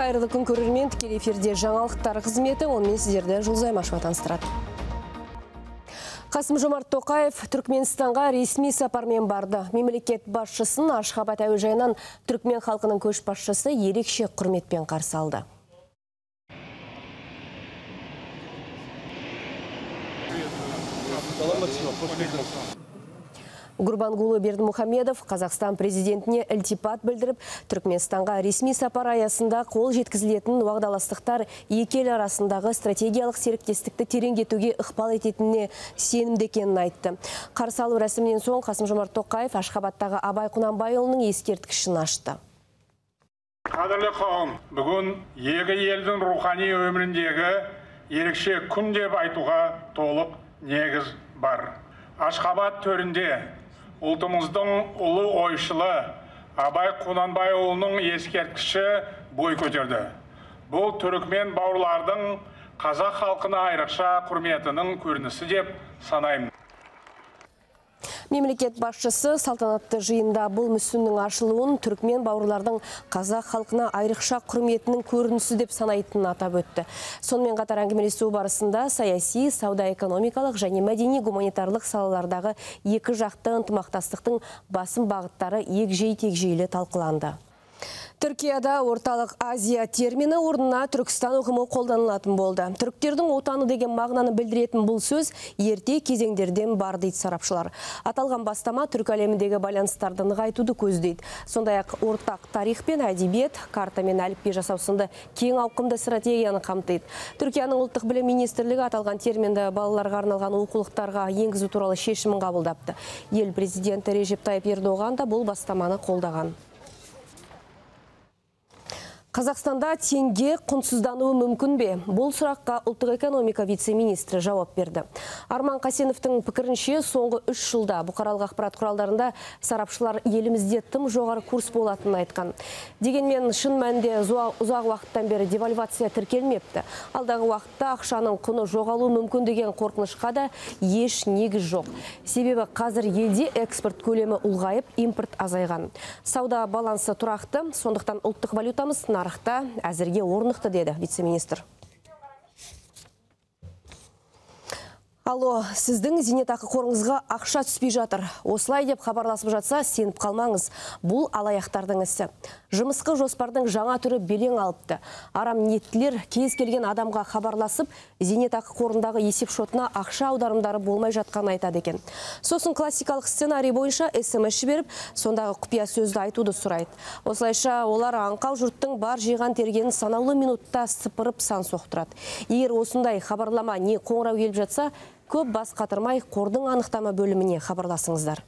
Қайырлы күн көрермен тікелей эфирде жаңалықтар қызметі онымен сіздерді Жұлдыз Аймашева таныстырады. Қасым Жомарт Тоқаев Түркменстанға ресми сапармен барды. Мемлекет басшысын Ашхабад әуежайынан Түркмен халқының көшбасшысы ерекше құрметпен қарсы алды. Гурбангулы Бердімұхамедов Қазақстан президентіне ілтипат білдіріп, Түркменстанға ресми сапар аясында қол жеткізілетін уағдаластықтар екі ел арасындағы стратегиялық серіктестікті тереңдетуге ықпал ететініне сенімді екенін айтты. Қарсы алу рәсімінен соң Қасым Жомарт Тоқаев Ашхабаттағы Абай Құнанбайұлының ескерткішін ашты. Қадірлі қауым, бүгін екі елдің рухани өміріндегі ерекше күн деп айтуға толық негіз бар. Ашхабад төрінде ұлтымыздың ұлы ойшылы Абай Құнанбайұлының ескерткіші бой көтерді. Бұл түрікмен бауырлардың қазақ халқына айрықша құрметінің көрінісі деп санаймын. Мемлекет басшысы салтанатты жиында бұл мүсіннің ашылуын түрікмен бауырлардың қазақ халқына айрықша құрметінің көрінісі деп санайтынын атап өтті. Сонымен қатар әңгімелесу барысында саяси, сауда-экономикалық және мәдени-гуманитарлық салалардағы екі жақты ынтымақтастықтың басым бағыттары егжей-тегжейлі талқыланды. Түркияда орталық Азия термині орнына Түркістан ұғымы қолданылатын болды. Түріктердің отаны деген мағынаны білдіретін бұл сөз ерте кезеңдерден бар дейді сарапшылар. Аталған бастама түрк әлеміндегі байланыстарды нығайтуды көздейді. Сондай-ақ ортақ тарих пен әдебиет, карта мен әліппе жасау сынды кең ауқымды стратегияны қамтиды. Түркияның ұлттық білім министрлігі аталған терминді балаларға арналған оқулықтарға енгізу туралы шешімін қабылдапты. Ел президенті Режеп Тайып Ердоған да бұл бастаманы қолдаған. Қазақстанда теңге құнсыздануы мүмкін бе? Бұл сұраққа ұлттық экономика вице-министрі жауап берді. Арман Қасеновтың пікірінше соңғы үш жылда бұқаралық ақпарат құралдарында сарапшылар елімізде тым жоғары курс болатынын айтқан. Дегенмен шын мәнінде ұзақ уақыттан бері девальвация тіркелмепті. Алдағы уақытта ақшаның құны жоғалу мүмкін деген қорқынышқа да еш негіз жоқ. Себебі қазір елде экспорт көлемі ұлғайып, импорт азайған. Сауда балансы тұрақты, сондықтан ұлттық валютамыз нарықта әзірге орнықты деді вице-министр. Алло, сіздің зейнетақы қорыңызға ақша түспей жатыр. Осылай деп хабарласып жатса, сеніп қалмаңыз. Бұл алаяқтардың ісі. Жұмысқы жоспардың жаңа түрі белең алыпты. Арам ниеттілер кез келген адамға хабарласып, зейнетақы қорындағы есеп шотына ақша аударымдары болмай жатқан айтады екен. Сосын классикалық сценарий бойынша смс жіберіп, сондағы құпия сөзді айтуды сұрайды. Осылайша олар аңқау жұрттың бар жиған тергенін санаулы минутта сыпырып сан соқтырады. Егер осындай хабарлама не қоңырау келіп жатса, көп бас қатырмай қордың анықтама бөліміне хабарласыңыздар.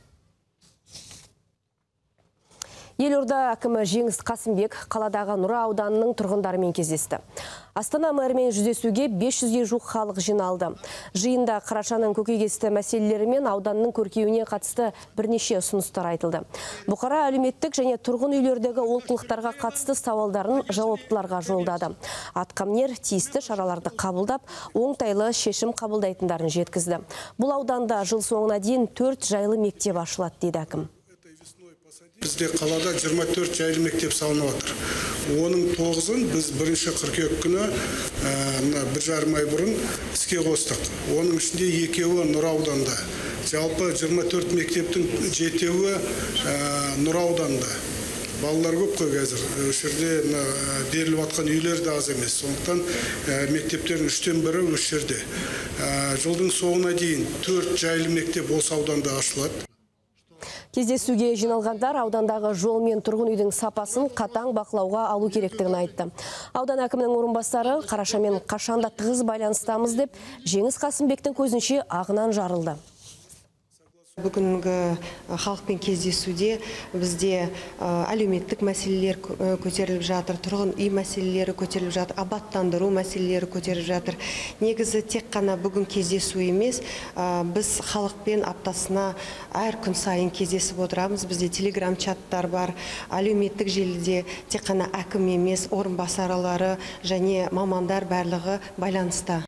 Елорда әкімі Жеңіс Қасымбек қаладағы Нұра ауданының тұрғындарымен кездесті. Астана мэрімен жүздесуге 500-ге жуық халық жиналды. Жиында Қарашаның көкейкесті мәселелері мен ауданның көркеуіне қатысты бірнеше ұсыныстар айтылды. Бұқара әлеуметтік және тұрғын үйлердегі олқылықтарға қатысты сауалдарын жауаптыларға жолдады. Атқамнер тиісті шараларды қабылдап, оңтайлы шешім қабылдайтындарын жеткізді. Бұл ауданда жыл соңына дейін төрт жайлы мектеп ашылады дейді әкім бізде қалада 24 жайлы мектеп салынып жатыр оның тоғызын біз бірінші қыркүйек күні мына бір жарым ай бұрын іске қостық. Оның ішінде екеуі нұра ауданында жалпы 24 мектептің жетеуі нұра ауданында балалар көп қой қазір. Осы жерде мына беріліп жатқан үйлер де аз емес. Сондықтан мектептердің үштен бірі осы жерде. Жылдың соңына дейін төрт жайлы мектеп осы ауданда ашылады. Кездесуге жиналғандар аудандағы жол мен тұрғын үйдің сапасын қатаң бақылауға алу керектігін айтты. Аудан әкімінің орынбасары қарашамен қашанда тығыз байланыстамыз деп Жеңіс Қасымбектің көзінше ағынан жарылды бүгінгі халықпен кездесуде бізде әлеуметтік мәселелер көтеріліп жатыр тұрғын үй мәселелері көтеріліп жатыр абаттандыру мәселелері көтеріліп жатыр. Негізі тек қана бүгін кездесу емес біз халықпен аптасына әр күн сайын кездесіп отырамыз. Бізде телеграм чаттар бар әлеуметтік желіде тек қана әкім емес орынбасарлары және мамандар барлығы байланыста.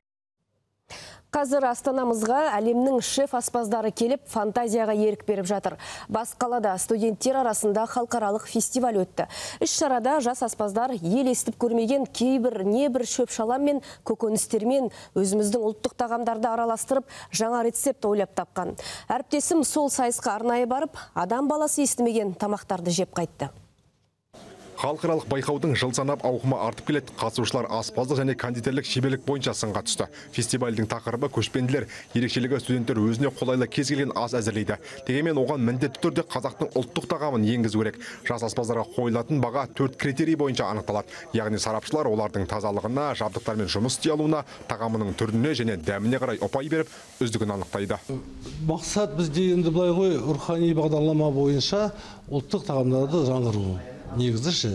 Қазір астанамызға әлемнің шеф аспаздары келіп, фантазияға ерік беріп жатыр. Бас қалада студенттер арасында халықаралық фестиваль өтті. Іс шарада жас аспаздар ел естіп көрмеген кейбір небір шөп шалам мен көкөністермен өзіміздің ұлттық тағамдарды араластырып, жаңа рецепт ойлап тапқан. Әріптесім сол сайысқа арнайы барып, адам баласы естімеген тамақтарды жеп қайтты. Халықаралық байқаудың жыл санап ауқымы артып келеді. Қатысушылар аспаздық және кондитерлік шеберлік бойынша сынға түсті. Фестивальдің тақырыбы көшпенділер, ерекшелігі студенттер өзіне қолайлы кез келген ас әзірлейді. Дегенмен оған міндетті түрде қазақтың ұлттық тағамын енгізу керек. Жас аспаздарға қойылатын баға төрт критерий бойынша анықталады. Яғни сарапшылар олардың тазалығына, жабдықтармен жұмыс істей алуына, тағамының түріне және дәміне қарай ұпай беріп, үздігін анықтайды. мақсат бізде енді былай ғой рухани бағдарлама бойынша ұлттық тағамдарды жаңғыру негізі ше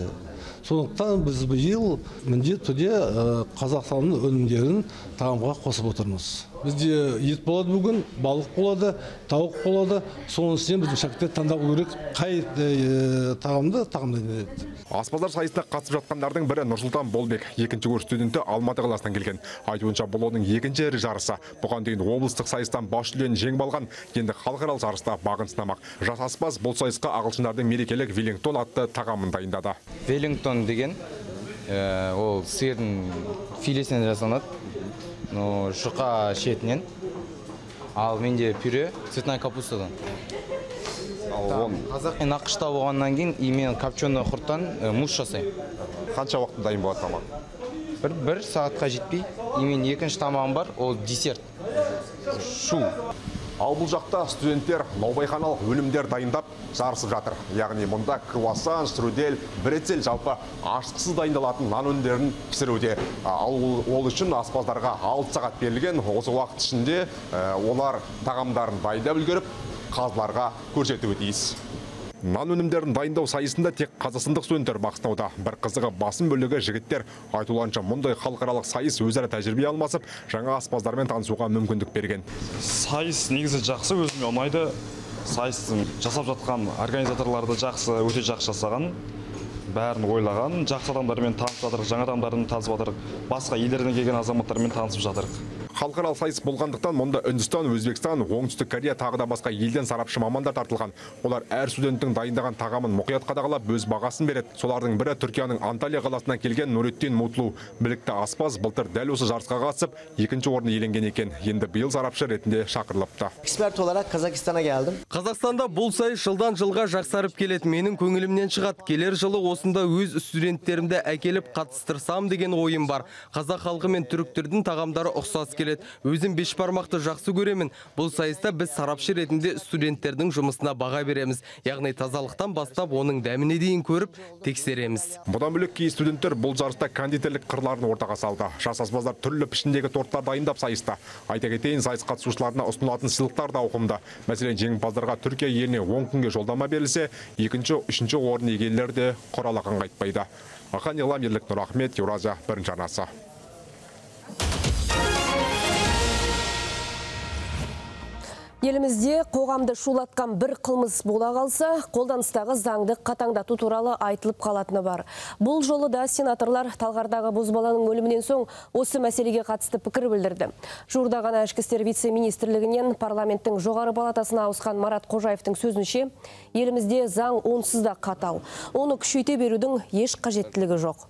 сондықтан біз биыл міндетті түрде ә, қазақстанның өнімдерін тағамға қосып отырмыз. Бізде ет болады бүгін балық болады тауық болады соның ішінен біздің шәкірттер таңдау керек қай тағамды тағамдайды Аспаздар сайысына қатысып жатқандардың бірі Нұрсұлтан Болбек, екінші курс студенті Алматы қаласынан келген. Айтуынша бұл оның екінші ірі жарысы. Бұған дейін облыстық сайыстан бас жүлдені жеңіп алған, енді халықаралық жарыста бағын сынамақ. Жас аспаз бұл сайысқа ағылшындардың мерекелік Веллингтон атты тағамын дайындады. веллингтон деген ол сиырдың филесінен жасалынады ну жұқа шетінен. Ал менде пюре цветная капустадан қазақ мен ақшта болғаннан кейін и мен копченый құрттан э, мусс жасаймын. Қанша уақытта дайын болады тамақ? бір бір сағатқа жетпей и мен екінші тамағым бар ол десерт. Шу. Ал бұл жақта студенттер наубайханалық өнімдер дайындап жарысып жатыр. Яғни мұнда круассан, струдель, брецель жалпы ашқысыз дайындалатын нан өнімдерін пісіруде. Ал ол- үшін аспаздарға 6 сағат берілген. Осы уақыт ішінде олар тағамдарын дайындап үлгеріп, қазыларға көрсетуі тиіс. Нан өнімдерін дайындау сайысында тек қазақстандық студенттер бақ сынауда. Бір қызығы басым бөлігі жігіттер. Айтуларынша мұндай халықаралық сайыс өзара тәжірибе алмасып, жаңа аспаздармен танысуға мүмкіндік берген. сайыс негізі жақсы өзіме ұнайды сайыстың жасап жатқан организаторлары да жақсы өте жақсы жасаған бәрін ойлаған жақсы адамдармен танысып жатырық жаңа адамдармен танысып жатырық басқа елдерден келген азаматтармен танысып жатырық Халықаралық сайыс болғандықтан мұнда Үндістан, Өзбекстан, Оңтүстік Корея тағы да басқа елден сарапшы мамандар тартылған. Олар әр студенттің дайындаған тағамын мұқият қадағалап өз бағасын береді. Солардың бірі Түркияның Анталия қаласынан келген Нуретдин Мутлу. Білікті аспаз былтыр дәл осы жарысқа қатысып, екінші орын иеленген екен. Енді биыл сарапшы ретінде шақырылыпты. Эксперт olarak Kazakistan'a geldim. Қазақстанда бұл сайыс жылдан жылға жақсарып келеді. Менің көңілімнен шығады. Келер жылы осында өз студенттерімді әкеліп қатыстырсам деген ойым бар. Қазақ халқы мен түріктердің тағамдары ұқсас келеді. Өзім бешбармақты жақсы көремін. Бұл сайыста біз сарапшы ретінде студенттердің жұмысына баға береміз. Яғни тазалықтан бастап оның дәміне дейін көріп тексереміз. Бұдан бөлек кей студенттер бұл жарыста кондитерлік қырларын ортаға салды. Жас аспаздар түрлі пішіндегі торттар дайындап сайысты. Айта кетейін, сайыс қатысушыларына ұсынылатын сыйлықтар да ауқымды. Мәселен, жеңімпаздарға Түркия еліне 10 күнге жолдама берілсе, екінші, үшінші орын иегерлері де құралақан қайтпайды. Ақан Елам Ерлік Нұрахмет, Еуразия бірінші арнасы. Елімізде қоғамды шулатқан бір қылмыс бола қалса, қолданыстағы заңды қатаңдату туралы айтылып қалатыны бар. Бұл жолы да сенаторлар Талғардағы бозбаланың өлімінен соң осы мәселеге қатысты пікір білдірді. Жуырда ғана вице-министрлігінен парламенттің жоғары палатасына ауысқан Марат Қожаевтың сөзінше, елімізде заң онсыз да қатал. Оны күшейте берудің еш қажеттілігі жоқ.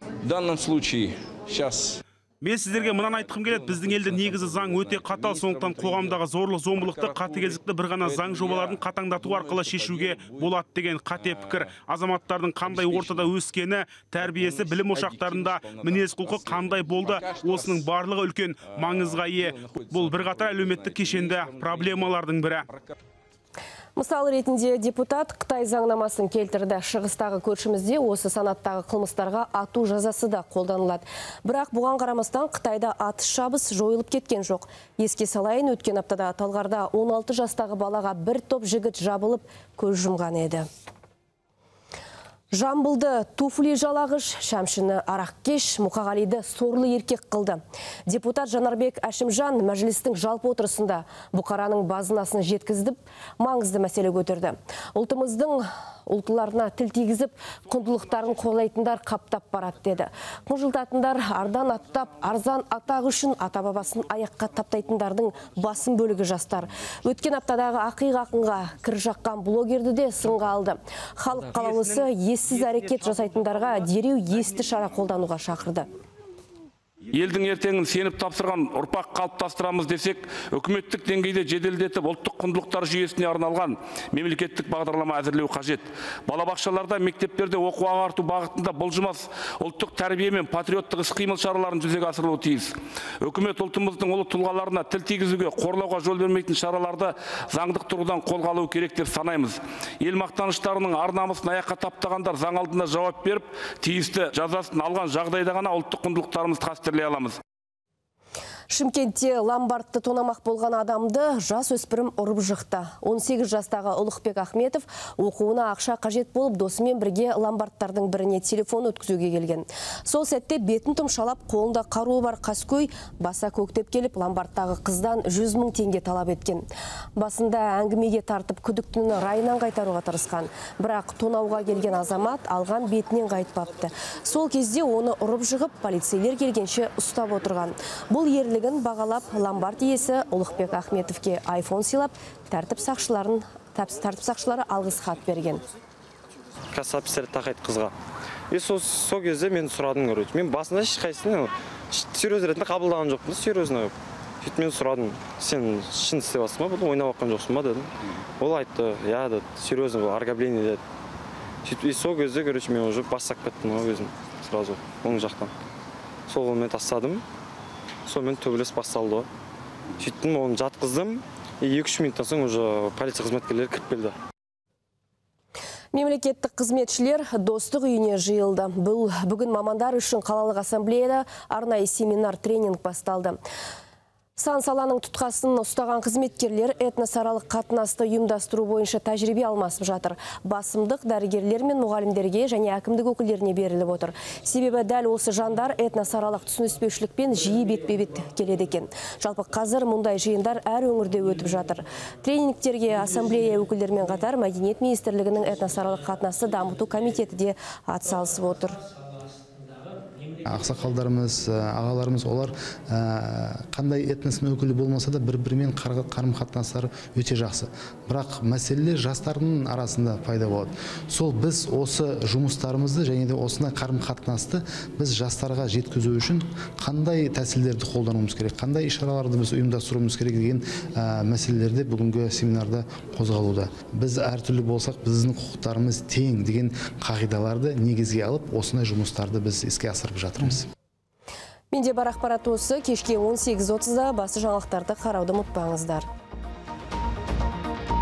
В данном случае сейчас Мен сіздерге мынаны айтқым келеді. Біздің елде негізі заң өте қатал. Сондықтан қоғамдағы зорлық зомбылықты қатыгездікті бір ғана заң жобаларын қатаңдату арқылы шешуге болады деген қате пікір. Азаматтардың қандай ортада өскені тәрбиесі білім ошақтарында мінез құлқы қандай болды осының барлығы үлкен маңызға ие. Бұл бірқатар әлеуметтік кешенді проблемалардың бірі. Мысал ретінде депутат Қытай заңнамасын келтірді. Шығыстағы көршімізде осы санаттағы қылмыстарға ату жазасы да қолданылады. Бірақ бұған қарамастан Қытайда атыс шабыс жойылып кеткен жоқ. Еске салайын өткен аптада Талғарда 16 жастағы балаға бір топ жігіт жабылып көз жұмған еді. Жамбылды туфли жалағыш, шәмшіні арақкеш, мұқағалиды сорлы еркек қылды. Депутат Жанарбек Әшімжан мәжілістің жалпы отырысында бұқараның базынасын жеткіздіп, маңызды мәселе көтерді. Ұлтымыздың ұлтыларына тіл тигізіп, құндылықтарын қорлайтындар қаптап барады деді. Құнжылтатындар ардан аттап, арзан атақ үшін ата бабасын аяққа таптайтындардың басым бөлігі жастар. Өткен аптадағы ақиқ ақынға кір жаққан блогерді де сынға алды. Халық қалаулысы ессіз әрекет жасайтындарға дереу есті шара қолдануға шақырды. Елдің ертеңін сеніп тапсырған ұрпақ қалыптастырамыз десек үкіметтік деңгейде жеделдетіп ұлттық құндылықтар жүйесіне арналған мемлекеттік бағдарлама әзірлеу қажет. Балабақшаларда мектептерде оқу ағарту бағытында бұлжымас ұлттық тәрбие мен патриоттық іс қимыл шараларын жүзеге асырылуы тиіс. Үкімет ұлтымыздың ұлы тұлғаларына тіл тигізуге қорлауға жол бермейтін шараларды заңдық тұрғыдан қолға алу керек деп санаймыз. Ел мақтаныштарының ар намысын аяққа таптағандар заң алдында жауап беріп тиісті жазасын алған жағдайда ғана ұлттық құндылықтарымызды қастерлей toplayalımız. Шымкентте ламбардты тонамақ болған адамды жас өспірім ұрып жықты. 18 жастағы Ұлықбек Ахметов оқуына ақша қажет болып досымен бірге ламбардтардың біріне телефон өткізуге келген. Сол сәтте бетін тұмшалап қолында қаруы бар қаскөй баса көктеп келіп ламбардтағы қыздан 100 мың теңге талап еткен. Басында әңгімеге тартып күдіктіні райынан қайтаруға тырысқан. Бірақ тонауға келген азамат алған бетінен қайтпапты. Сол кезде оны ұрып жығып полицейлер келгенше ұстап отырған. Бұл ерлік ерлігін бағалап ломбард иесі Ұлықбек Ахметовке айфон сыйлап, тәртіп сақшыларын тәртіп сақшылары алғыс хат берген. Пистолет тақайды қызға. И сол сол кезде мен сұрадым, короче. Мен басында ешқайсысын серьез ретінде қабылдаған жоқпын, серьезно. Сөйтіп мен сұрадым, сен шын істеп жатсың ба, бұл ойнап жатқан жоқсың ба дедім. Ол айтты, иә деді, серьезно бұл ограбление деді. Сөйтіп и сол кезде, короче, мен уже бас сап кеттім ғой өзім сразу оң жақтан. Сол мен тастадым, сонымен төбелес басталды сөйттім оны жатқыздым и екі үш минуттан соң уже полиция қызметкерлері кіріп келді Мемлекеттік қызметшілер достық үйіне жиылды. Бұл бүгін мамандар үшін қалалық ассамблеяда арнайы семинар тренинг басталды. Сан саланың тұтқасын ұстаған қызметкерлер этносаралық қатынасты ұйымдастыру бойынша тәжірибе алмасып жатыр. Басымдық дәрігерлер мен мұғалімдерге және әкімдік өкілдеріне беріліп отыр. Себебі дәл осы жандар этносаралық түсініспеушілікпен жиі бетпе-бет келеді екен. Жалпы қазір мұндай жиындар әр өңірде өтіп жатыр. Тренингтерге ассамблея өкілдермен қатар Мәдениет министрлігінің этносаралық қатынасты дамыту комитеті де атсалысып отыр ақсақалдарымыз ағаларымыз олар қандай этностың өкілі болмаса да бір бірімен қарым қатынастары өте жақсы. Бірақ мәселелер жастардың арасында пайда болады. Сол біз осы жұмыстарымызды және де осындай қарым қатынасты біз жастарға жеткізу үшін қандай тәсілдерді қолдануымыз керек қандай іс шараларды біз ұйымдастыруымыз керек деген мәселелерде бүгінгі семинарда қозғалуда. Біз әртүрлі болсақ біздің құқықтарымыз тең деген қағидаларды негізге алып осындай жұмыстарды біз іске асырып жатырмыз. Жатырмыз менде бар ақпарат осы кешке 18.30-да басы жаңалықтарды қарауды ұмытпаңыздар.